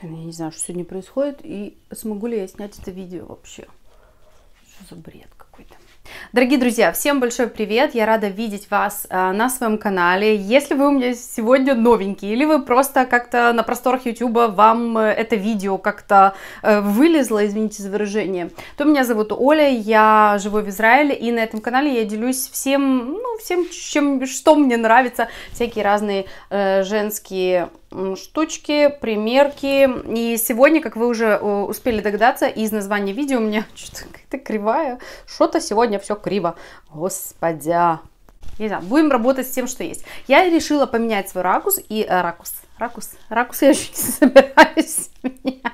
Блин, я не знаю, что сегодня происходит, и смогу ли я снять это видео вообще. Что за бред какой-то. Дорогие друзья, всем большой привет! Я рада видеть вас э, на своем канале. Если вы у меня сегодня новенький, или вы просто как-то на просторах YouTube вам э, это видео как-то э, вылезло, извините за выражение, то меня зовут Оля, я живу в Израиле, и на этом канале я делюсь всем, ну, всем, чем, что мне нравится, всякие разные э, женские штучки, примерки. И сегодня, как вы уже успели догадаться, из названия видео у меня что-то какая-то кривая. Что-то сегодня все криво. Господя. Не знаю, будем работать с тем, что есть. Я решила поменять свой ракурс и... Э, ракурс. Ракурс. Ракурс я еще не собираюсь менять.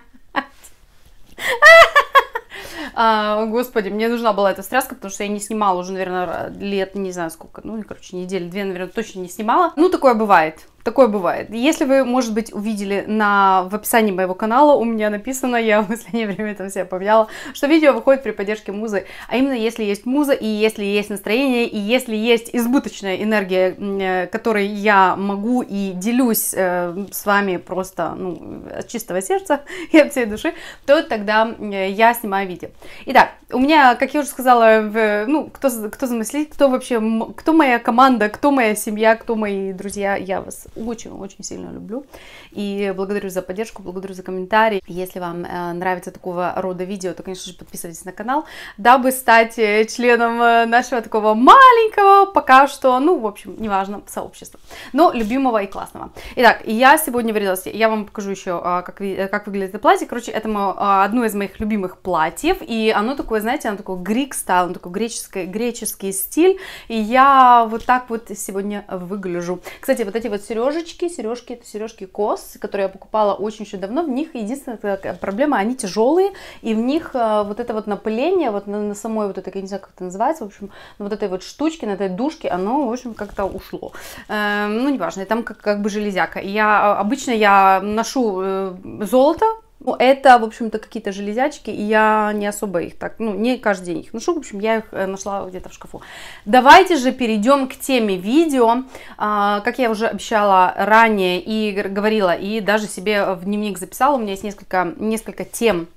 А, господи, мне нужна была эта стряска, потому что я не снимала уже, наверное, лет, не знаю сколько, ну, короче, недели две, наверное, точно не снимала. Ну, такое бывает. Такое бывает. Если вы, может быть, увидели на, в описании моего канала, у меня написано, я в последнее время это все поменяла, что видео выходит при поддержке музы. А именно, если есть муза, и если есть настроение, и если есть избыточная энергия, э, которой я могу и делюсь э, с вами просто ну, от чистого сердца и от всей души, то тогда э, я снимаю видео. Итак, у меня, как я уже сказала, ну, кто, кто замыслит, кто вообще, кто моя команда, кто моя семья, кто мои друзья, я вас очень-очень сильно люблю. И благодарю за поддержку, благодарю за комментарии. Если вам э, нравится такого рода видео, то, конечно же, подписывайтесь на канал, дабы стать э, членом э, нашего такого маленького, пока что, ну, в общем, неважно, сообщества, но любимого и классного. Итак, я сегодня в я вам покажу еще, как, как выглядит это платье. Короче, это одно из моих любимых платьев, и оно такое, знаете, оно такое грик стайл, такой греческий, греческий стиль, и я вот так вот сегодня выгляжу. Кстати, вот эти вот сережечки. Сережки это сережки кос, которые я покупала очень еще давно. В них единственная проблема, они тяжелые, и в них э, вот это вот напыление, вот на, на самой вот этой, я не знаю, как это называется, в общем, вот этой вот штучке, на этой душке, оно, в общем, как-то ушло. Э, ну, неважно, и там как, как бы железяка. Я, обычно я ношу э, золото, ну, это, в общем-то, какие-то железячки, и я не особо их так, ну, не каждый день их ношу, в общем, я их э, нашла где-то в шкафу. Давайте же перейдем к теме видео. А, как я уже обещала ранее и говорила, и даже себе в дневник записала, у меня есть несколько, несколько тем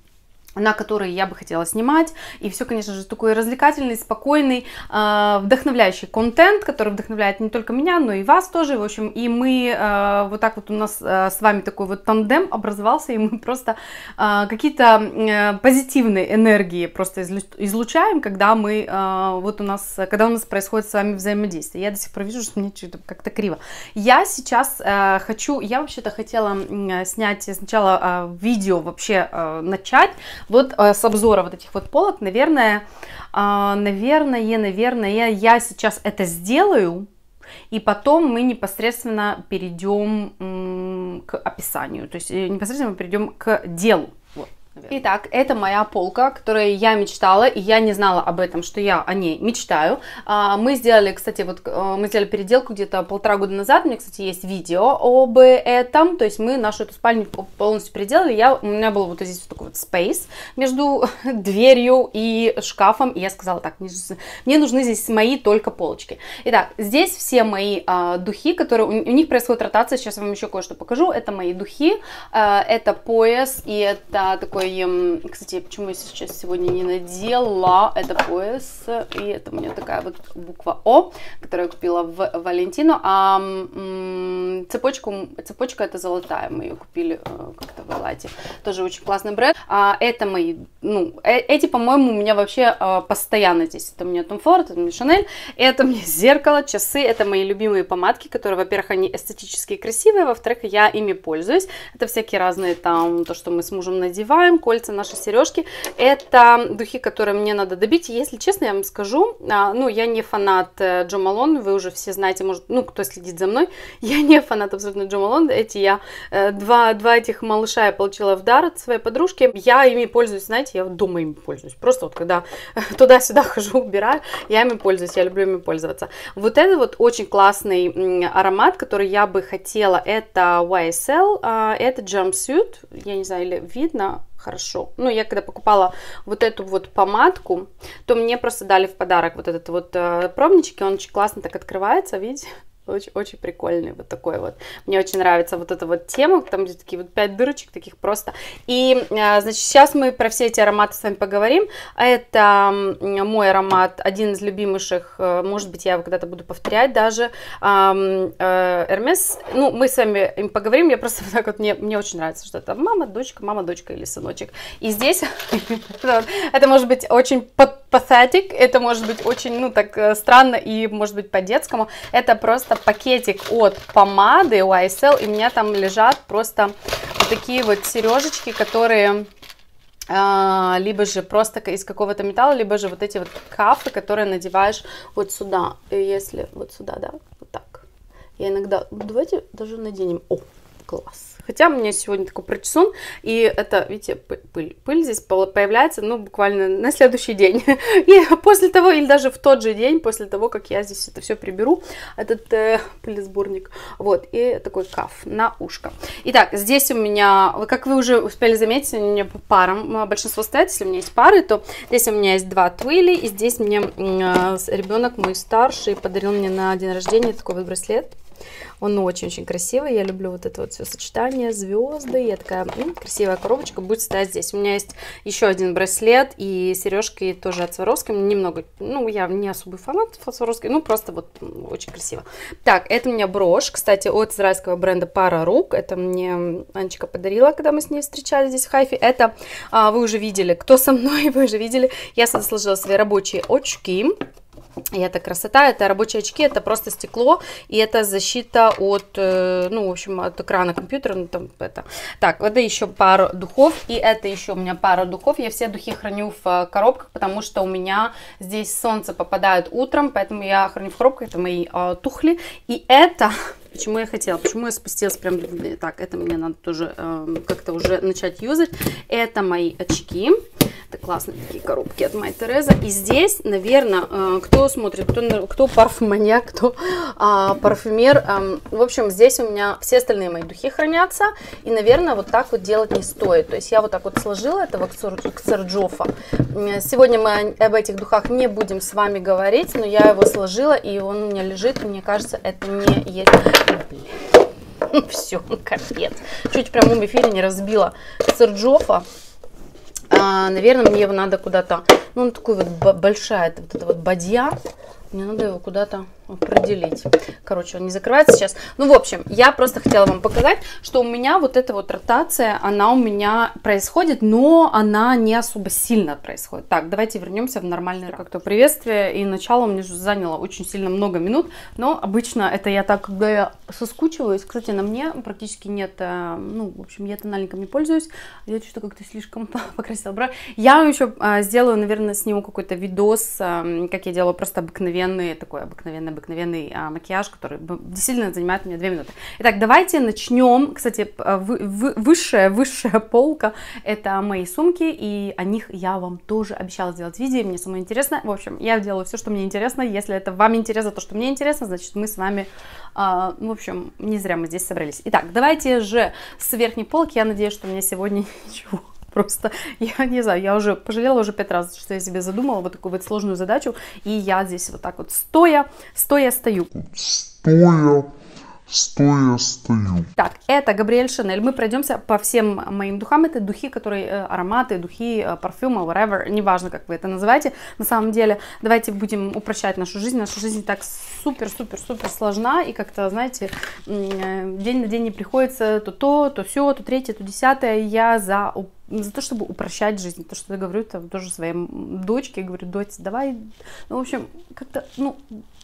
на которые я бы хотела снимать. И все, конечно же, такой развлекательный, спокойный, э, вдохновляющий контент, который вдохновляет не только меня, но и вас тоже. В общем, и мы э, вот так вот у нас э, с вами такой вот тандем образовался, и мы просто э, какие-то э, позитивные энергии просто излучаем, когда мы э, вот у нас, когда у нас происходит с вами взаимодействие. Я до сих пор вижу, что мне что-то как-то криво. Я сейчас э, хочу, я вообще-то хотела э, снять сначала э, видео вообще э, начать вот э, с обзора вот этих вот полок, наверное, э, наверное, наверное, я сейчас это сделаю, и потом мы непосредственно перейдем к описанию, то есть э, непосредственно мы перейдем к делу наверное. Итак, это моя полка, которой я мечтала, и я не знала об этом, что я о ней мечтаю. А, мы сделали, кстати, вот э, мы сделали переделку где-то полтора года назад, у меня, кстати, есть видео об этом, то есть мы нашу эту спальню полностью переделали, я, у меня был вот здесь вот такой вот space между дверью и шкафом, и я сказала так, мне нужны здесь мои только полочки. Итак, здесь все мои а, духи, которые, у, у них происходит ротация, сейчас я вам еще кое-что покажу, это мои духи, а, это пояс, и это такой такой, кстати, почему я сейчас сегодня не надела, это пояс, и это у меня такая вот буква О, которую я купила в Валентино, а цепочку, цепочка это золотая, мы ее купили э, как-то в Элате, тоже очень классный бренд, а это мои, ну, э, эти, по-моему, у меня вообще э, постоянно здесь, это у меня Tom Ford, это у меня Chanel, это у меня зеркало, часы, это мои любимые помадки, которые, во-первых, они эстетически красивые, во-вторых, я ими пользуюсь, это всякие разные там, то, что мы с мужем надеваем, кольца, наши сережки. Это духи, которые мне надо добить. Если честно, я вам скажу, а, ну, я не фанат э, Джо Малон, вы уже все знаете, может, ну, кто следит за мной, я не фанат абсолютно Джо Малон. Эти я, э, два, два этих малыша я получила в дар от своей подружки. Я ими пользуюсь, знаете, я дома ими пользуюсь. Просто вот когда туда-сюда хожу, убираю, я ими пользуюсь, я люблю ими пользоваться. Вот это вот очень классный аромат, который я бы хотела, это YSL, а, это Jumpsuit, я не знаю, или видно, хорошо. Ну, я когда покупала вот эту вот помадку, то мне просто дали в подарок вот этот вот э, пробничек, он очень классно так открывается, видите? Очень, очень прикольный вот такой вот. Мне очень нравится вот эта вот тема, там где такие вот пять дырочек таких просто. И, а, значит, сейчас мы про все эти ароматы с вами поговорим. Это мой аромат, один из любимейших, э, может быть, я его когда-то буду повторять даже. Эрмес, ну, мы с вами им поговорим, я просто так вот, мне, мне очень нравится, что это мама, дочка, мама, дочка или сыночек. И здесь это может быть очень pathetic, это может быть очень, ну, так э, странно и, может быть, по-детскому. Это просто пакетик от помады YSL, и у меня там лежат просто вот такие вот сережечки, которые а, либо же просто из какого-то металла, либо же вот эти вот кафы, которые надеваешь вот сюда, если вот сюда, да, вот так. Я иногда, давайте даже наденем, о, класс. Хотя у меня сегодня такой прочесон, и это, видите, пыль, пыль здесь появляется, ну, буквально на следующий день. И после того, или даже в тот же день, после того, как я здесь это все приберу, этот э, пылесборник, вот, и такой каф на ушко. Итак, здесь у меня, как вы уже успели заметить, у меня по парам, большинство стоят, если у меня есть пары, то здесь у меня есть два твили, и здесь мне э, ребенок мой старший подарил мне на день рождения такой вот браслет, он очень-очень красивый. Я люблю вот это вот все сочетание, звезды. Я такая, м, красивая коробочка будет стоять здесь. У меня есть еще один браслет и сережки тоже от Сваровской. Немного, ну, я не особый фанат Сваровской, ну, просто вот очень красиво. Так, это у меня брошь, кстати, от израильского бренда Пара Рук. Это мне Анечка подарила, когда мы с ней встречались здесь в Хайфе. Это а, вы уже видели, кто со мной, вы уже видели. Я сюда сложила свои рабочие очки. И это красота, это рабочие очки, это просто стекло, и это защита от, э, ну, в общем, от экрана компьютера, ну, там, это. Так, это еще пара духов, и это еще у меня пара духов, я все духи храню в э, коробках, потому что у меня здесь солнце попадает утром, поэтому я храню в коробках, это мои э, тухли, и это Почему я хотела? Почему я спустилась прям... Так, это мне надо тоже э, как-то уже начать юзать. Это мои очки. Это классные такие коробки от Май Тереза. И здесь, наверное, э, кто смотрит, кто, кто парфюманьяк, кто э, парфюмер. Э, в общем, здесь у меня все остальные мои духи хранятся. И, наверное, вот так вот делать не стоит. То есть я вот так вот сложила этого Ксерджофа. Сегодня мы об этих духах не будем с вами говорить, но я его сложила, и он у меня лежит. Мне кажется, это не есть Все, капец. Чуть в прямом эфире не разбила Серджофа. А, наверное, мне его надо куда-то... Ну, он такой вот большая, вот эта вот бадья. Мне надо его куда-то определить. Короче, он не закрывается сейчас. Ну, в общем, я просто хотела вам показать, что у меня вот эта вот ротация, она у меня происходит, но она не особо сильно происходит. Так, давайте вернемся в нормальное как-то приветствие. И начало мне заняло очень сильно много минут, но обычно это я так, когда я соскучиваюсь. Кстати, на мне практически нет, э, ну, в общем, я тональником не пользуюсь. Я что-то как-то слишком покрасила бровь. Я еще а, сделаю, наверное, сниму какой-то видос, а, как я делаю просто обыкновенный, такой обыкновенный обыкновенный а, макияж, который действительно занимает у меня 2 минуты. Итак, давайте начнем. Кстати, вы, высшая, высшая полка это мои сумки, и о них я вам тоже обещала сделать видео, мне самое интересно. В общем, я делаю все, что мне интересно. Если это вам интересно, то, что мне интересно, значит, мы с вами, а, в общем, не зря мы здесь собрались. Итак, давайте же с верхней полки. Я надеюсь, что мне сегодня ничего Просто, я не знаю, я уже пожалела уже пять раз, что я себе задумала вот такую вот сложную задачу, и я здесь вот так вот стоя, стоя стою. Стоя стоя стою. Так, это Габриэль Шанель. Мы пройдемся по всем моим духам. Это духи, которые э, ароматы, духи, э, парфюмы, whatever, неважно, как вы это называете. На самом деле, давайте будем упрощать нашу жизнь. Наша жизнь так супер-супер-супер сложна, и как-то, знаете, э, день на день не приходится то то, то все, то третье, то десятое. Я за за то, чтобы упрощать жизнь, то, что я говорю там, тоже своей дочке, говорю, дочь, давай, ну, в общем, как-то, ну,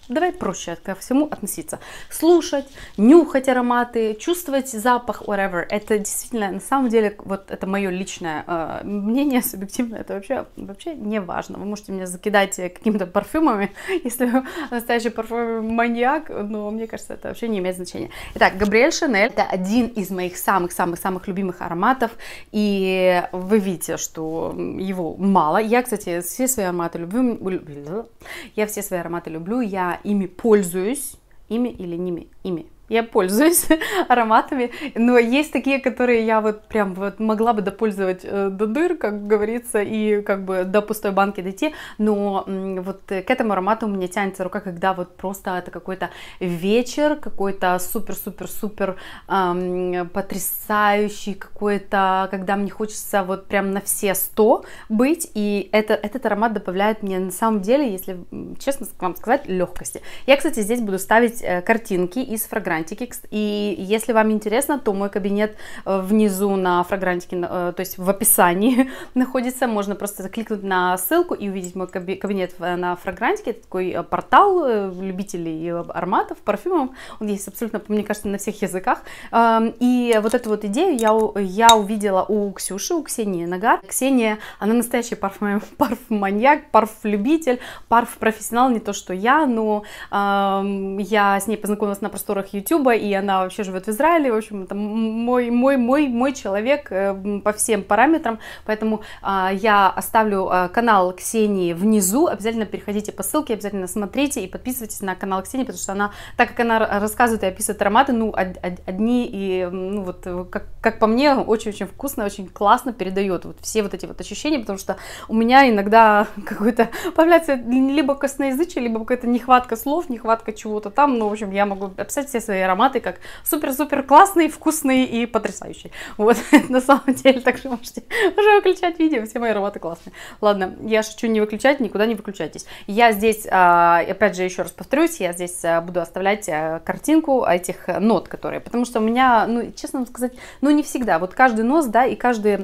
Давай проще ко всему относиться. Слушать, нюхать ароматы, чувствовать запах, whatever. Это действительно, на самом деле, вот это мое личное э, мнение, субъективное, это вообще, вообще не важно. Вы можете меня закидать какими-то парфюмами, если вы настоящий парфюм-маньяк, но мне кажется, это вообще не имеет значения. Итак, Габриэль Шанель это один из моих самых-самых-самых любимых ароматов, и вы видите, что его мало. Я, кстати, все свои ароматы люблю, я все свои ароматы люблю, я ими пользуюсь, ими или ними, ими я пользуюсь ароматами, но есть такие, которые я вот прям вот могла бы допользовать э, до дыр, как говорится, и как бы до пустой банки дойти, но вот к этому аромату у меня тянется рука, когда вот просто это какой-то вечер, какой-то супер-супер-супер эм, потрясающий, какой-то, когда мне хочется вот прям на все сто быть, и это, этот аромат добавляет мне на самом деле, если честно вам сказать, легкости. Я, кстати, здесь буду ставить э, картинки из фрагрантики, фрагрантики. И если вам интересно, то мой кабинет э, внизу на фрагрантике, э, то есть в описании находится. Можно просто кликнуть на ссылку и увидеть мой кабинет на фрагрантике. Это такой э, портал любителей ароматов, парфюмов. Он есть абсолютно, мне кажется, на всех языках. И вот эту вот идею я, я увидела у Ксюши, у Ксении Нагар. Ксения, она настоящий парфюм, парфюм-маньяк, парф-любитель, парф-профессионал, не то что я, но э, я с ней познакомилась на просторах YouTube Ютуба, и она вообще живет в Израиле, в общем, это мой, мой, мой, мой человек э, по всем параметрам, поэтому а, я оставлю а, канал Ксении внизу, обязательно переходите по ссылке, обязательно смотрите и подписывайтесь на канал Ксении, потому что она, так как она рассказывает и описывает ароматы, ну, одни и, ну, вот, как, как по мне, очень-очень вкусно, очень классно передает вот все вот эти вот ощущения, потому что у меня иногда какой-то появляется либо косноязычие, либо какая-то нехватка слов, нехватка чего-то там, ну, в общем, я могу описать все свои ароматы как супер-супер классный, вкусный и потрясающий. Вот, на самом деле, так что можете уже выключать видео, все мои ароматы классные. Ладно, я шучу не выключать, никуда не выключайтесь. Я здесь, а, опять же, еще раз повторюсь, я здесь а, буду оставлять а, картинку этих нот, которые, потому что у меня, ну, честно вам сказать, ну, не всегда. Вот каждый нос, да, и каждый,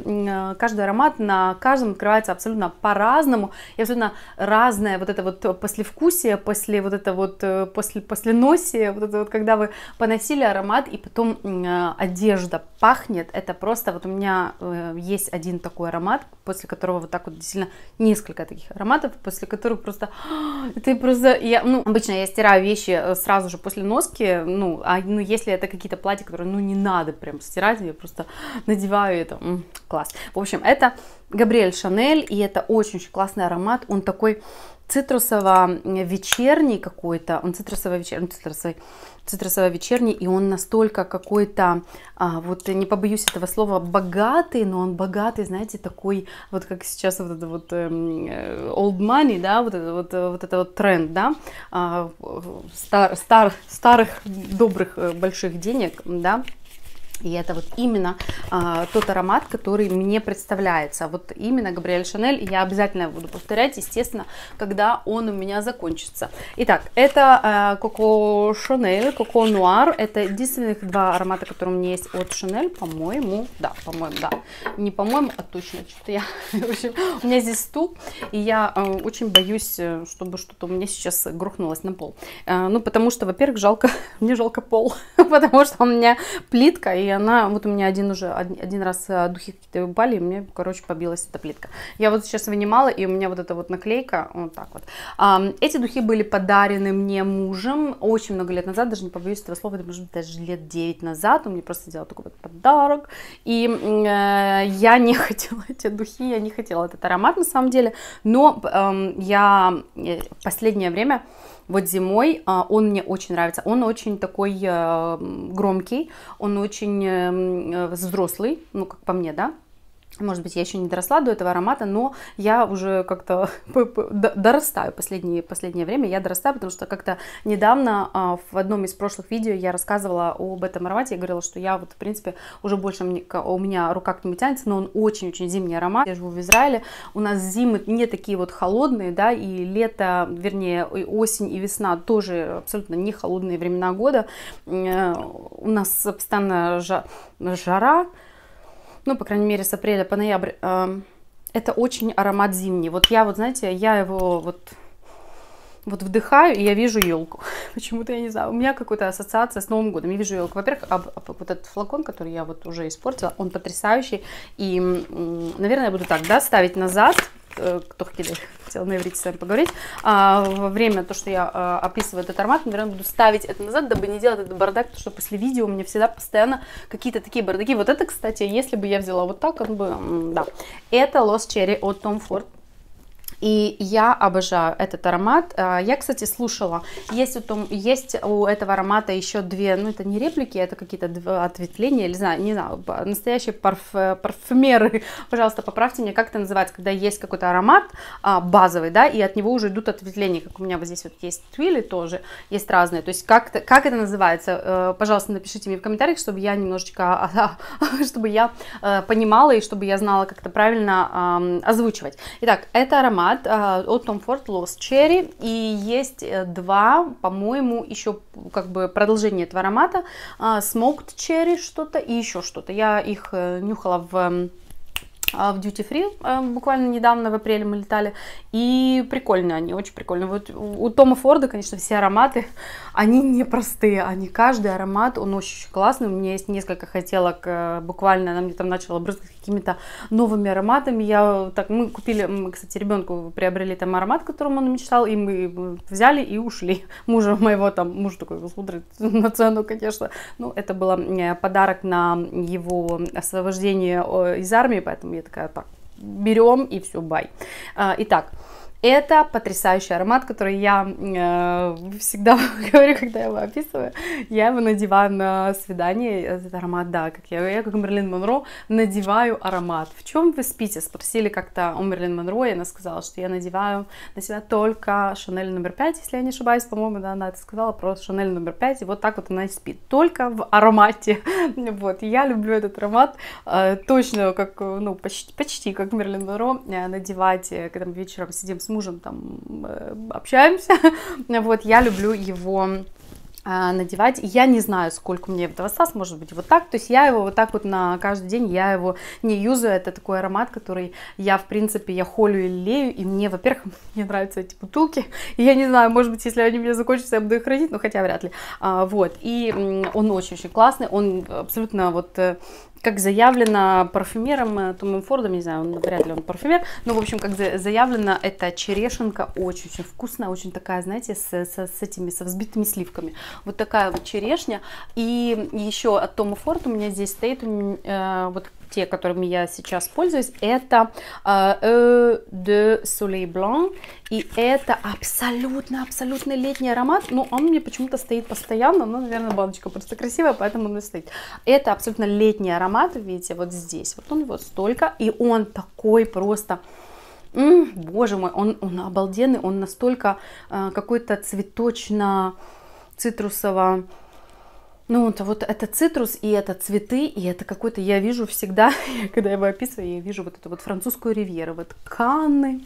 каждый аромат на каждом открывается абсолютно по-разному, и абсолютно разное вот это вот послевкусие, после вот это вот, э, после, после носи, вот это вот, когда вы поносили аромат, и потом э, одежда пахнет. Это просто, вот у меня э, есть один такой аромат, после которого вот так вот действительно несколько таких ароматов, после которых просто, ты просто, я, ну, обычно я стираю вещи э, сразу же после носки, ну, а ну, если это какие-то платья, которые, ну, не надо прям стирать, я просто надеваю это, м-м, класс. В общем, это Габриэль Шанель, и это очень-очень классный аромат, он такой цитрусово-вечерний какой-то, он цитрусово-вечерний, цитрусовый, цитрусово-вечерний, и он настолько какой-то, а, вот не побоюсь этого слова, богатый, но он богатый, знаете, такой, вот как сейчас вот это вот эм, э, old money, да, вот это вот, вот это вот тренд, да, а, стар, стар, старых добрых э, больших денег, да, и это вот именно а, тот аромат, который мне представляется. Вот именно Габриэль Шанель. Я обязательно буду повторять, естественно, когда он у меня закончится. Итак, это а, Коко Шанель, Коко Нуар. Это единственных два аромата, которые у меня есть от Шанель, по-моему. Да, по-моему, да. Не по-моему, а точно. Что-то я... В общем, у меня здесь стул, и я а, очень боюсь, э, чтобы что-то у меня сейчас грохнулось на пол. А, ну, потому что, во-первых, жалко, мне жалко пол, потому что у меня плитка, и она, вот у меня один уже, один раз э, духи какие-то упали, и мне, короче, побилась эта плитка. Я вот сейчас вынимала, и у меня вот эта вот наклейка, вот так вот. Эти духи были подарены мне мужем очень много лет назад, даже не побоюсь этого слова, это может быть даже лет 9 назад, он мне просто сделал такой вот подарок, и э, я не хотела эти духи, я не хотела этот аромат на самом деле, но э, я последнее время вот зимой а, он мне очень нравится. Он очень такой э, громкий, он очень эм, э, взрослый, ну, как по мне, да, может быть, я еще не доросла до этого аромата, но я уже как-то дорастаю последнее, последнее время. Я дорастаю, потому что как-то недавно а, в одном из прошлых видео я рассказывала об этом аромате. Я говорила, что я вот, в принципе, уже больше у меня рука к нему тянется, но он очень-очень зимний аромат. Я живу в Израиле, у нас зимы не такие вот холодные, да, и лето, вернее, и осень и весна тоже абсолютно не холодные времена года. Э, у нас постоянно жара, ну, по крайней мере, с апреля по ноябрь, э, это очень аромат зимний. Вот я вот, знаете, я его вот вот вдыхаю, и я вижу елку. Почему-то я не знаю. У меня какая-то ассоциация с Новым годом. Я вижу елку. Во-первых, об, об, вот этот флакон, который я вот уже испортила, он потрясающий. И, наверное, я буду так, да, ставить назад Э, кто хотел на иврите с вами поговорить, а, во время то, что я а, описываю этот аромат, наверное, буду ставить это назад, дабы не делать этот бардак, потому что после видео у меня всегда постоянно какие-то такие бардаки. Вот это, кстати, если бы я взяла вот так, он бы, да. Это Lost Cherry от Tom Ford. И я обожаю этот аромат. А, я, кстати, слушала, есть у, том, есть у этого аромата еще две, ну это не реплики, это какие-то ответвления, или знаю, не знаю, настоящие парф, парфюмеры. Пожалуйста, поправьте меня, как это называется, когда есть какой-то аромат а, базовый, да, и от него уже идут ответвления, как у меня вот здесь вот есть твили тоже, есть разные. То есть как, как это называется? Э, пожалуйста, напишите мне в комментариях, чтобы я немножечко, чтобы я э, понимала и чтобы я знала, как это правильно озвучивать. Итак, это аромат аромат uh, от Tom Ford Lost Cherry. И есть э, два, по-моему, еще как бы продолжение этого аромата. Uh, Smoked Cherry что-то и еще что-то. Я их uh, нюхала в а, в Duty Free а, буквально недавно в апреле мы летали. И прикольные они, очень прикольные. Вот у Тома Форда, конечно, все ароматы, они непростые. Они, каждый аромат, он очень классный. У меня есть несколько хотелок, э, буквально она мне там начала брызгать какими-то новыми ароматами. Я так, мы купили, мы, кстати, ребенку приобрели там аромат, которым он мечтал, и мы взяли и ушли. Мужа моего там, муж такой смотрит на цену, конечно. Ну, это был подарок на его освобождение из армии, поэтому я такая, так, берем и все, бай. А, итак, это потрясающий аромат, который я э, всегда говорю, когда я его описываю. Я его надеваю на свидание. Этот аромат, да, как я, я как Мерлин Монро надеваю аромат. В чем вы спите? Спросили как-то у Мерлин Монро, и она сказала, что я надеваю на себя только Шанель номер 5, если я не ошибаюсь, по-моему, да, она это сказала, просто Шанель номер 5, и вот так вот она и спит, только в аромате. Вот, я люблю этот аромат, э, точно как, ну, почти, почти как Мерлин Монро, э, надевать, э, когда мы вечером сидим с мужем там э, общаемся. Вот, я люблю его а, надевать. Я не знаю, сколько мне этого осталось, может быть, вот так. То есть я его вот так вот на каждый день, я его не юзаю. Это такой аромат, который я, в принципе, я холю и лею. И мне, во-первых, мне нравятся эти бутылки. И я не знаю, может быть, если они меня закончатся, я буду их хранить, но хотя вряд ли. А, вот. И он очень-очень классный. Он абсолютно вот э, как заявлено парфюмером э, Томом Фордом, не знаю, он, вряд ли он парфюмер, но, в общем, как заявлено, это черешенка очень-очень вкусная, очень такая, знаете, с, с, с этими, со взбитыми сливками. Вот такая вот черешня. И еще от Тома Форд у меня здесь стоит э, вот те, которыми я сейчас пользуюсь, это э, de Soleil Blanc. И это абсолютно-абсолютно летний аромат. Ну, он мне почему-то стоит постоянно. Ну, наверное, баночка просто красивая, поэтому он и стоит. Это абсолютно летний аромат, видите, вот здесь. Вот он вот столько. И он такой просто... М-м, боже мой, он, он обалденный. Он настолько э, какой-то цветочно-цитрусово ну, это вот это цитрус, и это цветы, и это какой-то, я вижу всегда, когда я его описываю, я вижу вот эту вот французскую ривьеру, вот Канны,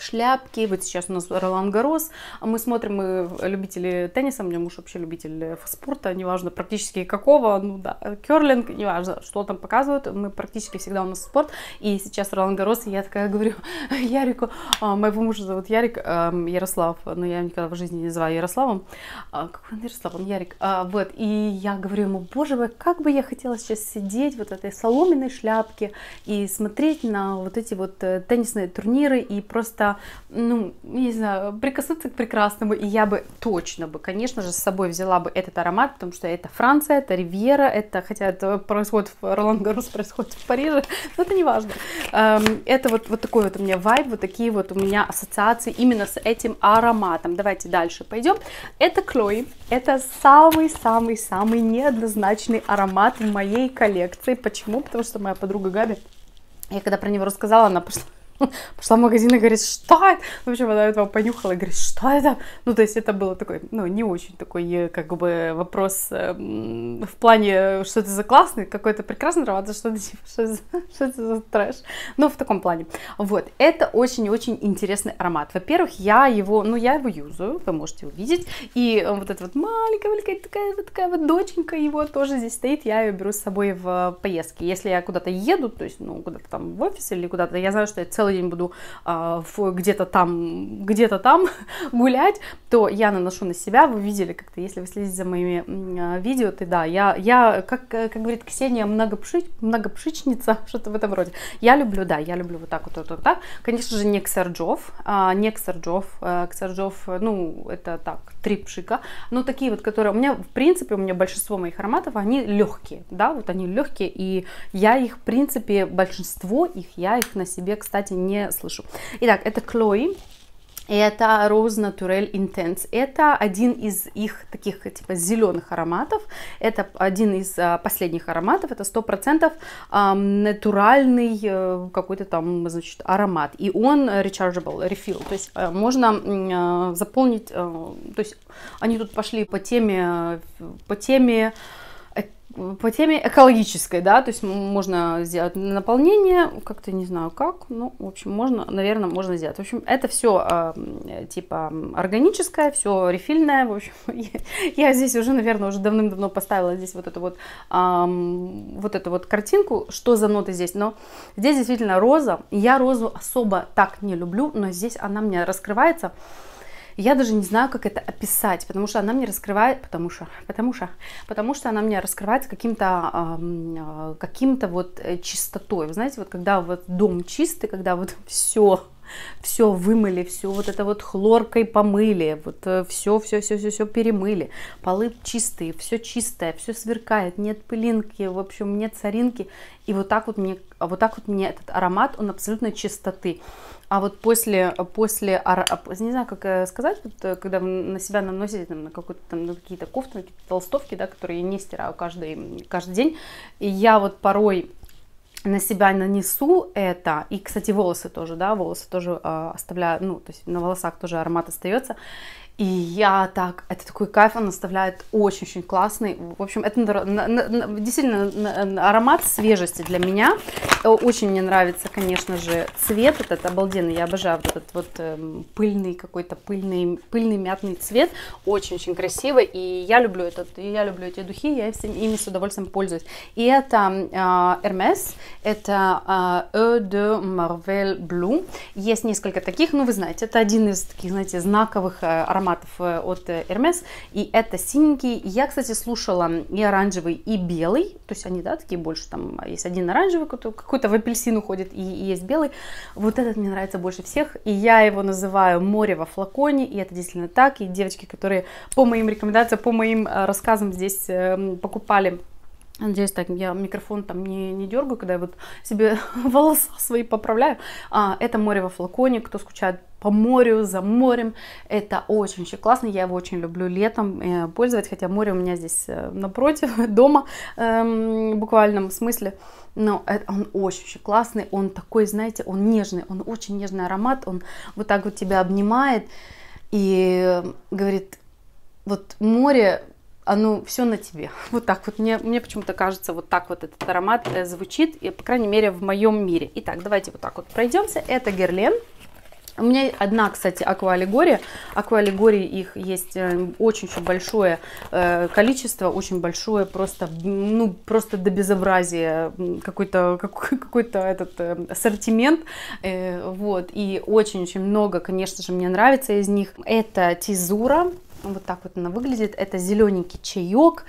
шляпки. Вот сейчас у нас Ролан Гарос. Мы смотрим, мы любители тенниса, у меня муж вообще любитель спорта, неважно практически какого, ну да, керлинг, неважно, что там показывают, мы практически всегда у нас спорт. И сейчас Ролан Гарос, и я такая говорю Ярику, а, моего мужа зовут Ярик, Ярослав, но я никогда в жизни не называю Ярославом. А, какой он Ярослав? Он Ярик. А, вот, и я говорю ему, боже мой, как бы я хотела сейчас сидеть вот этой соломенной шляпке и смотреть на вот эти вот э, теннисные турниры и просто ну, не знаю, прикоснуться к прекрасному. И я бы точно бы, конечно же, с собой взяла бы этот аромат, потому что это Франция, это Ривьера, это, хотя это происходит в Ролан Гарус, происходит в Париже, но это не важно. Эм, это вот, вот такой вот у меня вайб, вот такие вот у меня ассоциации именно с этим ароматом. Давайте дальше пойдем. Это Клой, это самый-самый-самый неоднозначный аромат в моей коллекции. Почему? Потому что моя подруга Габи, я когда про него рассказала, она пошла пошла в магазин и говорит, что это? В общем, она этого понюхала и говорит, что это? Ну, то есть это было такой, ну, не очень такой, э, как бы, вопрос э, в плане, что это за классный, какой-то прекрасный аромат, а что это, типа, что, это, что это за трэш? Ну, в таком плане. Вот, это очень-очень интересный аромат. Во-первых, я его, ну, я его юзаю, вы можете увидеть, и вот эта вот маленькая-маленькая такая вот такая вот доченька его тоже здесь стоит, я ее беру с собой в поездки. Если я куда-то еду, то есть, ну, куда-то там в офис или куда-то, я знаю, что я целый целый день буду а, где-то там, где-то там гулять, то я наношу на себя. Вы видели как-то, если вы следите за моими а, видео, то да, я, я как, как говорит Ксения, многопшич, многопшичница, что-то в этом роде. Я люблю, да, я люблю вот так вот, вот, вот так. Конечно же, не Ксарджов, а, не Ксарджов, а, Ксарджов, ну, это так, три пшика, но такие вот, которые, у меня, в принципе, у меня большинство моих ароматов, они легкие, да, вот они легкие, и я их, в принципе, большинство их, я их на себе, кстати, не слышу. Итак, это Chloe. Это Rose Naturel Intense. Это один из их таких типа зеленых ароматов. Это один из а, последних ароматов. Это сто процентов натуральный э, какой-то там значит аромат. И он rechargeable, refill. То есть э, можно э, заполнить. То есть они тут пошли по теме по теме по теме экологической, да, то есть можно сделать наполнение, как-то не знаю как, ну, в общем, можно, наверное, можно сделать. В общем, это все э, типа органическое, все рефильное, в общем, я, я здесь уже, наверное, уже давным-давно поставила здесь вот эту вот, э, вот эту вот картинку, что за ноты здесь, но здесь действительно роза, я розу особо так не люблю, но здесь она мне раскрывается, я даже не знаю, как это описать, потому что она мне раскрывает, потому что, потому что, потому что она мне раскрывается каким-то, э, каким-то вот э, чистотой. Вы знаете, вот когда вот дом чистый, когда вот все все вымыли, все вот это вот хлоркой помыли, вот все, все, все, все, все перемыли, полы чистые, все чистое, все сверкает, нет пылинки, в общем, нет соринки, и вот так вот мне, вот так вот мне этот аромат, он абсолютно чистоты. А вот после, после, не знаю, как э, сказать, вот, э, когда вы на себя наносите там, на, какую-то, там, на какие-то кофты, какие-то толстовки, да, которые я не стираю каждый, каждый день, и я вот порой на себя нанесу это, и, кстати, волосы тоже, да, волосы тоже э, оставляю, ну, то есть на волосах тоже аромат остается, и я так, это такой кайф, он оставляет очень-очень классный. В общем, это действительно аромат свежести для меня. Очень мне нравится, конечно же, цвет этот обалденный. Я обожаю вот этот вот э, пыльный какой-то пыльный, пыльный мятный цвет. Очень-очень красиво. И я люблю этот, я люблю эти духи, я ими с удовольствием пользуюсь. И это э, это э, Eau de Marvel Blue. Есть несколько таких, ну вы знаете, это один из таких, знаете, знаковых э, ароматов ароматов э, от э, Hermes, и это синенький. Я, кстати, слушала и оранжевый, и белый, то есть они, да, такие больше, там есть один оранжевый, какой-то в апельсин уходит, и, и есть белый. Вот этот мне нравится больше всех, и я его называю море во флаконе, и это действительно так, и девочки, которые по моим рекомендациям, по моим э, рассказам здесь покупали Надеюсь, так я микрофон там не, не дергаю, когда я вот себе волоса свои поправляю. А, это море во флаконе, кто скучает по морю, за морем. Это очень-очень классно, я его очень люблю летом э, пользовать, хотя море у меня здесь э, напротив, дома э, в буквальном смысле. Но это, он очень-очень классный, он такой, знаете, он нежный, он очень нежный аромат, он вот так вот тебя обнимает и говорит, вот море оно все на тебе. Вот так вот. Мне, мне почему-то кажется, вот так вот этот аромат э, звучит, и, по крайней мере, в моем мире. Итак, давайте вот так вот пройдемся. Это Герлен. У меня одна, кстати, аквалегория. Аквалегории их есть э, очень-очень большое э, количество, очень большое, просто, ну, просто до безобразия какой-то какой, какой-то этот ассортимент. Вот, и очень-очень много, конечно же, мне нравится из них. Это Тизура, вот так вот она выглядит. Это зелененький чаек.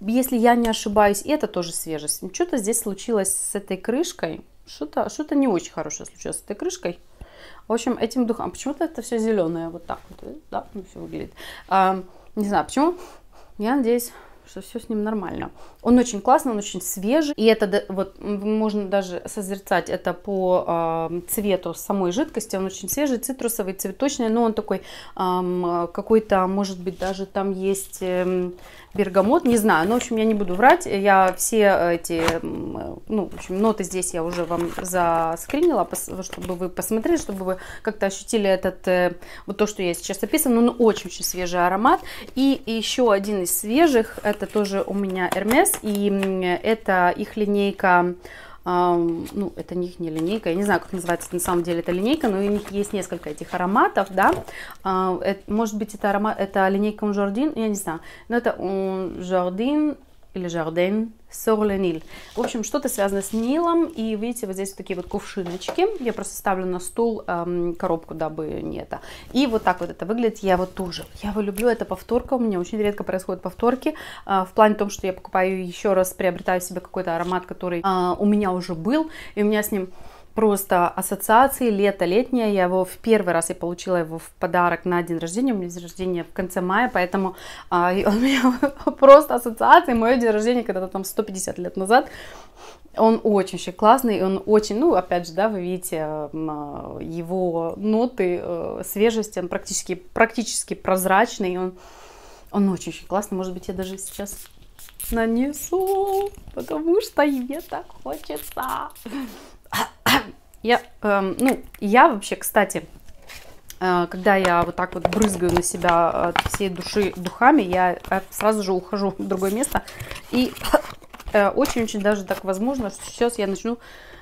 Если я не ошибаюсь, и это тоже свежесть. Что-то здесь случилось с этой крышкой. Что-то что не очень хорошее случилось с этой крышкой. В общем, этим духом. Почему-то это все зеленое. Вот так вот. Да, все выглядит. А, не знаю, почему. Я надеюсь, что все с ним нормально. Он очень классный, он очень свежий, и это вот можно даже созерцать это по э, цвету самой жидкости. Он очень свежий, цитрусовый, цветочный, но он такой э, какой-то, может быть, даже там есть э, бергамот, не знаю, но в общем я не буду врать, я все эти, ну, в общем, ноты здесь я уже вам заскринила, чтобы вы посмотрели, чтобы вы как-то ощутили этот, э, вот то, что я сейчас описываю, но он очень-очень свежий аромат, и еще один из свежих, это тоже у меня Hermes, и это их линейка ну, это них не линейка, я не знаю, как называется на самом деле эта линейка, но у них есть несколько этих ароматов, да, а, может быть, это аромат, это линейка Жордин, я не знаю, но это Жордин или Жарден Сорленил. В общем, что-то связано с Нилом. И видите, вот здесь вот такие вот кувшиночки. Я просто ставлю на стул эм, коробку, дабы не это. И вот так вот это выглядит. Я вот тоже, я его люблю. Это повторка. У меня очень редко происходят повторки. Э, в плане том, что я покупаю еще раз, приобретаю себе какой-то аромат, который э, у меня уже был. И у меня с ним просто ассоциации лето летнее. Я его в первый раз я получила его в подарок на день рождения. У меня день рождения в конце мая, поэтому а, у меня просто ассоциации. Мое день рождения когда-то там 150 лет назад. Он очень-очень классный, он очень, ну, опять же, да, вы видите а, его ноты, э, свежесть, он практически, практически прозрачный, он, он очень-очень классный. Может быть, я даже сейчас нанесу, потому что мне так хочется. Я, эм, ну, я вообще, кстати, э, когда я вот так вот брызгаю на себя от всей души духами, я э, сразу же ухожу в другое место. И э, очень-очень даже так возможно, что сейчас я начну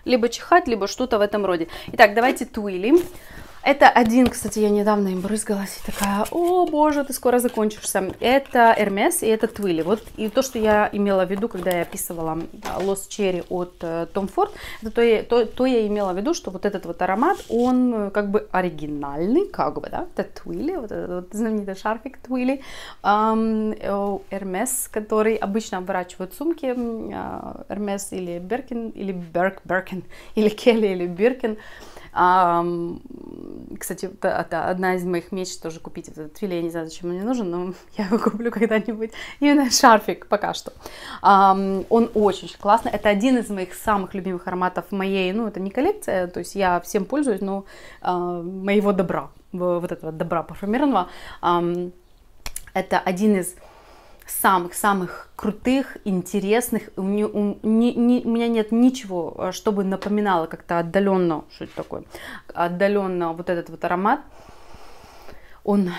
либо чихать, либо что-то в этом роде. Итак, давайте туили. Это один, кстати, я недавно им брызгалась и такая, о боже, ты скоро закончишься. Это Hermes и это Twilly. Вот и то, что я имела в виду, когда я описывала Lost Cherry от э, Tom Ford, это то, то, то я имела в виду, что вот этот вот аромат, он э, как бы оригинальный, как бы, да, это Twilly, вот этот вот знаменитый шарфик Twilly, Hermes, который обычно оборачивают сумки, э, Hermes или Беркин, или Берк, Беркин, или Келли, или Биркин, кстати, это одна из моих мечт тоже купить этот филе. Я не знаю, зачем он мне нужен, но я его куплю когда-нибудь. Именно шарфик пока что. Он очень классный. Это один из моих самых любимых ароматов моей, ну, это не коллекция, то есть я всем пользуюсь, но а, моего добра, вот этого добра парфюмерного. Это один из самых-самых крутых, интересных. У, не, у, не, не, у меня нет ничего, э, чтобы напоминало как-то отдаленно, что это такое, отдаленно вот этот вот аромат. Он,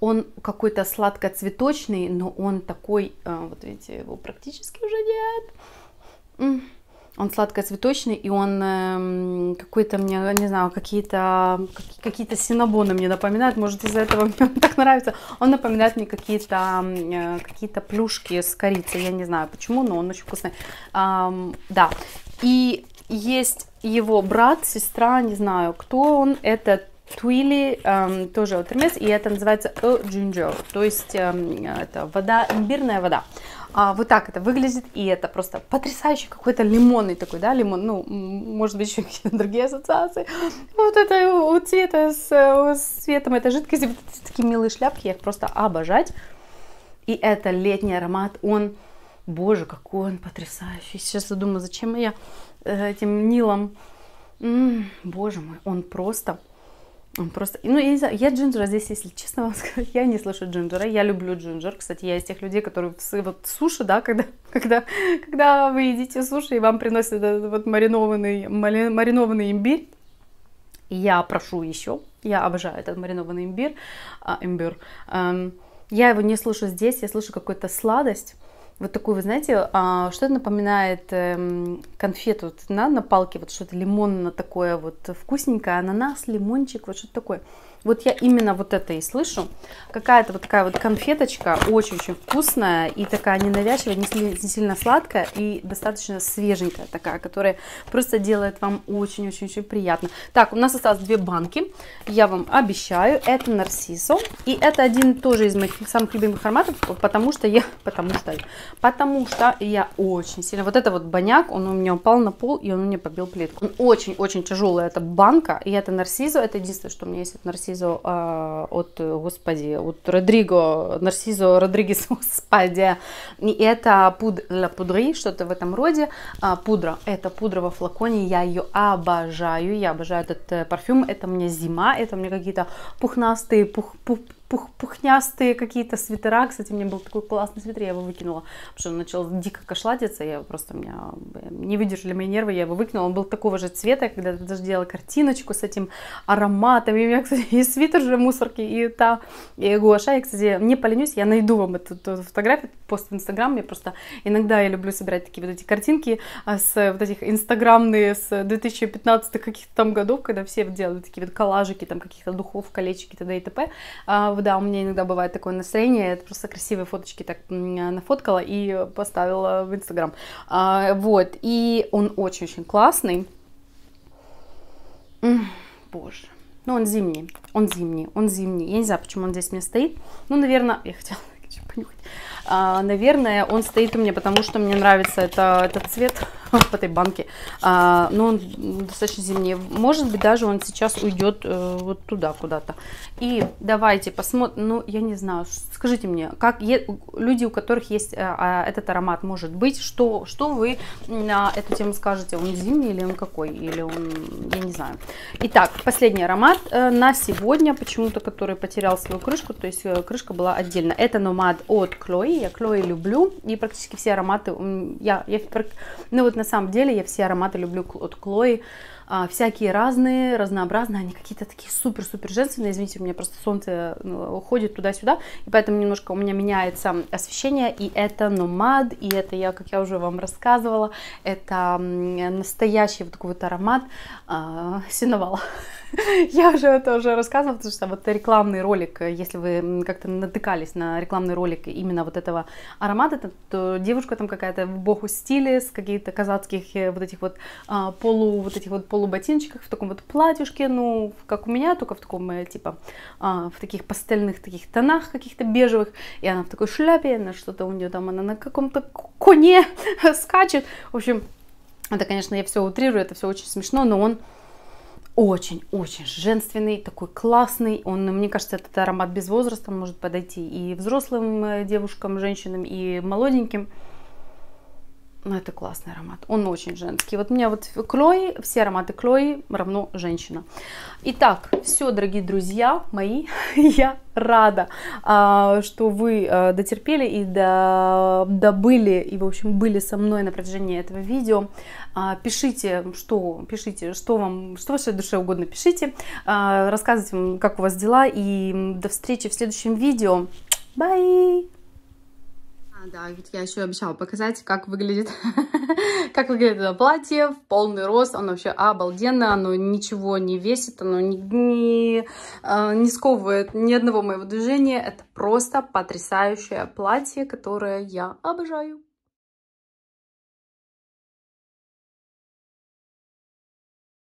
он какой-то сладко-цветочный, но он такой, э, вот видите, его практически уже нет. Он сладко-цветочный, и он э, какой-то мне, не знаю, какие-то какие-то синабоны мне напоминает. Может, из-за этого мне он так нравится. Он напоминает мне какие-то э, какие-то плюшки с корицей. Я не знаю почему, но он очень вкусный. Эм, да. И есть его брат, сестра, не знаю, кто он. Это Твилли, эм, тоже от Hermes, и это называется Ginger, то есть эм, это вода, имбирная вода. А, вот так это выглядит, и это просто потрясающий какой-то лимонный такой, да, лимон, ну, может быть, еще какие-то другие ассоциации. Вот это у цвета с, с цветом этой жидкости, вот такие милые шляпки, я их просто обожать. И это летний аромат, он, боже, какой он потрясающий. Сейчас я думаю, зачем я э, этим Нилом, м-м, боже мой, он просто просто, ну, я не знаю, я джинджера здесь, если честно вам сказать, я не слышу джинджера, я люблю джинджер, кстати, я из тех людей, которые вот суши, да, когда, когда, когда вы едите суши и вам приносят этот вот маринованный, маринованный имбирь, я прошу еще, я обожаю этот маринованный имбирь, а, имбирь, эм, я его не слышу здесь, я слышу какую-то сладость, вот такую, вы знаете, а, что это напоминает эм, конфету на, на палке, вот что-то лимонно такое вот вкусненькое, ананас, лимончик, вот что-то такое. Вот я именно вот это и слышу. Какая-то вот такая вот конфеточка, очень-очень вкусная и такая ненавязчивая, не, не сильно сладкая и достаточно свеженькая такая, которая просто делает вам очень-очень-очень приятно. Так, у нас осталось две банки, я вам обещаю, это Нарциссо, и это один тоже из моих самых любимых ароматов, потому что я, потому что, потому что я очень сильно, вот это вот баняк, он у меня упал на пол, и он у меня побил плитку. Очень-очень тяжелый, это банка, и это Нарцизо, это единственное, что у меня есть от Нарцизо Нарсизо а, от, господи, от Родриго, Нарсизо Родригес, господи. И это пуд, пудри, что-то в этом роде. А, пудра, это пудра во флаконе, я ее обожаю, я обожаю этот э, парфюм. Это мне зима, это мне какие-то пухнастые, пух, пух, пух, пухнястые какие-то свитера. Кстати, у меня был такой классный свитер, я его выкинула, потому что он начал дико кашлатиться, я просто, у меня не выдержали мои нервы, я его выкинула. Он был такого же цвета, когда я даже делала картиночку с этим ароматом. И у меня, кстати, и свитер же мусорки, и та, и гуаша. Я, кстати, не поленюсь, я найду вам эту, эту фотографию, пост в Инстаграм. Я просто иногда я люблю собирать такие вот эти картинки а, с вот этих инстаграмные с 2015 каких-то там годов, когда все делают такие вот коллажики, там каких-то духов, колечки, т.д. и т.п. А, да, у меня иногда бывает такое настроение, я просто красивые фоточки так нафоткала и поставила в Инстаграм. А, вот, и он очень-очень классный. Боже. Ну, он зимний, он зимний, он зимний. Я не знаю, почему он здесь у меня стоит. Ну, наверное, я хотела понюхать. А, наверное, он стоит у меня, потому что мне нравится это, этот цвет в этой банке. А, но он достаточно зимний. Может быть, даже он сейчас уйдет э, вот туда куда-то. И давайте посмотрим. Ну, я не знаю, скажите мне, как люди, у которых есть а, этот аромат, может быть, что, что вы на эту тему скажете? Он зимний или он какой? Или он, я не знаю. Итак, последний аромат э, на сегодня, почему-то, который потерял свою крышку, то есть э, крышка была отдельно. Это Nomad от Chloe. Я Chloe люблю, и практически все ароматы, я, я, ну вот на самом деле я все ароматы люблю от Chloe а, всякие разные, разнообразные, они какие-то такие супер-супер женственные, извините, у меня просто солнце ну, уходит туда-сюда, и поэтому немножко у меня меняется освещение, и это Nomad, и это я, как я уже вам рассказывала, это настоящий вот такой вот аромат а, синовала. Я уже это уже рассказывала, потому что вот рекламный ролик, если вы как-то натыкались на рекламный ролик именно вот этого аромата, то девушка там какая-то в богу стиле, с каких-то казацких э, вот этих вот а, полу, вот этих вот полуботинчиках, в таком вот платьюшке, ну, как у меня, только в таком, э, типа, а, в таких пастельных таких тонах каких-то бежевых, и она в такой шляпе, на что-то у нее там, она на каком-то коне скачет, в общем, это, конечно, я все утрирую, это все очень смешно, но он очень-очень женственный, такой классный. Он, мне кажется, этот аромат без возраста может подойти и взрослым э, девушкам, женщинам, и молоденьким. Ну, это классный аромат. Он очень женский. Вот у меня вот Клой, все ароматы Клой равно женщина. Итак, все, дорогие друзья мои, я рада, а, что вы а, дотерпели и до, добыли, и, в общем, были со мной на протяжении этого видео. А, пишите, что, пишите, что вам, что вашей душе угодно, пишите. Рассказывайте, как у вас дела, и до встречи в следующем видео. Bye! А, да, ведь я еще обещала показать, как выглядит, как выглядит это платье в полный рост. Оно вообще обалденно, оно ничего не весит, оно не, не, а, не сковывает ни одного моего движения. Это просто потрясающее платье, которое я обожаю.